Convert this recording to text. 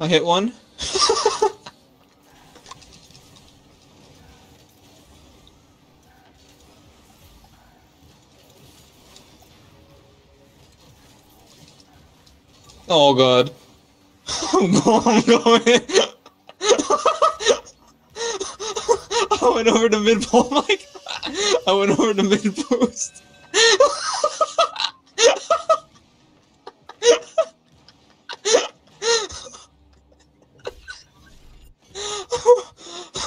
I hit one. oh god. I'm going. I went over the mid Mike. I went over the mid post.